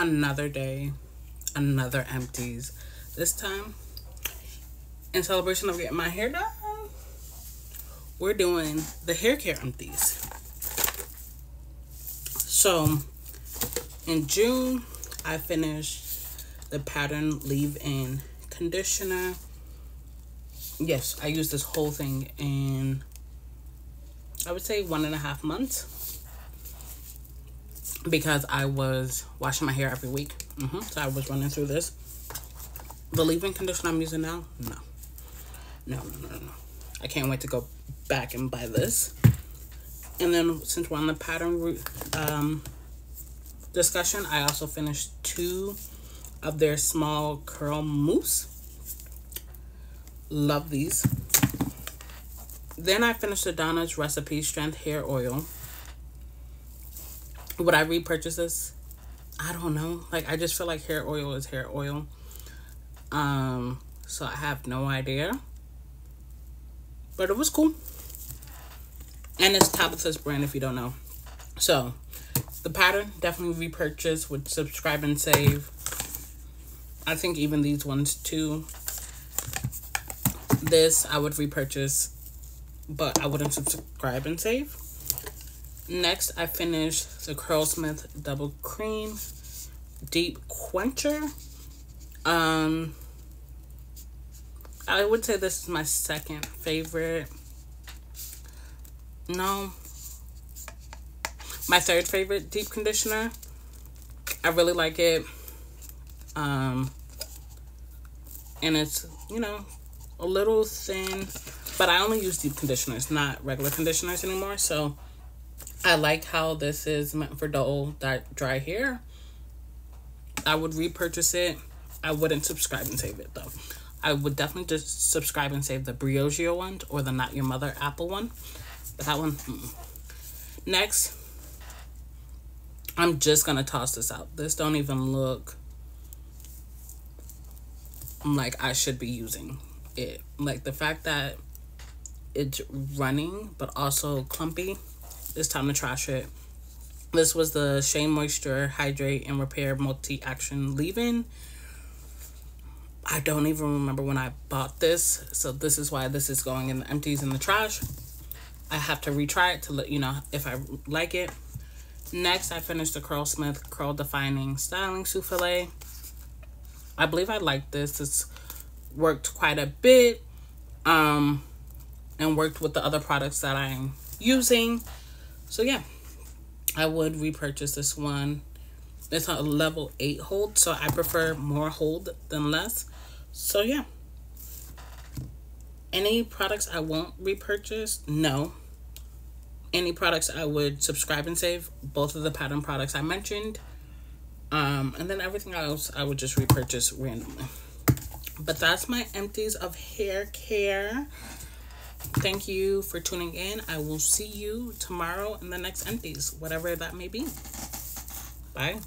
another day, another empties. This time, in celebration of getting my hair done, we're doing the hair care empties. So, in June, I finished the pattern leave-in conditioner. Yes, I used this whole thing in, I would say one and a half months because I was washing my hair every week. Mm -hmm. So I was running through this. The leave-in conditioner I'm using now, no. No, no, no, no. I can't wait to go back and buy this. And then since we're on the pattern um, discussion, I also finished two of their small curl mousse. Love these. Then I finished the Donna's Recipe Strength Hair Oil. Would I repurchase this? I don't know. Like, I just feel like hair oil is hair oil. Um, so I have no idea. But it was cool. And it's Tabitha's brand if you don't know. So, the pattern, definitely repurchase. Would subscribe and save. I think even these ones too. This, I would repurchase. But I wouldn't subscribe and save. Next, I finished the Curlsmith Double Cream Deep Quencher. Um, I would say this is my second favorite. No. My third favorite deep conditioner. I really like it. Um, and it's, you know, a little thin. But I only use deep conditioners, not regular conditioners anymore. So, I like how this is meant for dull, dry hair. I would repurchase it. I wouldn't subscribe and save it though. I would definitely just subscribe and save the Briogeo one or the Not Your Mother Apple one. But that one. Next, I'm just to toss this out. This don't even look like I should be using it. Like the fact that it's running but also clumpy it's time to trash it. This was the Shea Moisture Hydrate and Repair Multi-Action Leave-In. I don't even remember when I bought this. So this is why this is going in the empties in the trash. I have to retry it to let you know if I like it. Next, I finished the Curlsmith Curl Defining Styling Souffle. I believe I like this. It's worked quite a bit. Um, and worked with the other products that I'm using. So yeah, I would repurchase this one. It's a level 8 hold, so I prefer more hold than less. So yeah. Any products I won't repurchase? No. Any products I would subscribe and save? Both of the pattern products I mentioned. Um, and then everything else I would just repurchase randomly. But that's my empties of hair care. Thank you for tuning in. I will see you tomorrow in the next empties, whatever that may be. Bye.